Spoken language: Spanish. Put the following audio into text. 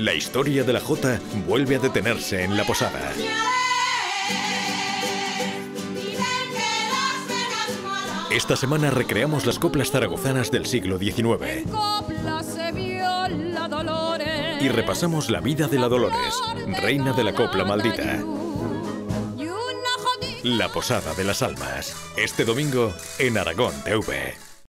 La historia de la Jota vuelve a detenerse en la posada. Esta semana recreamos las coplas zaragozanas del siglo XIX y repasamos la vida de la Dolores, reina de la copla maldita. La Posada de las Almas, este domingo en Aragón TV.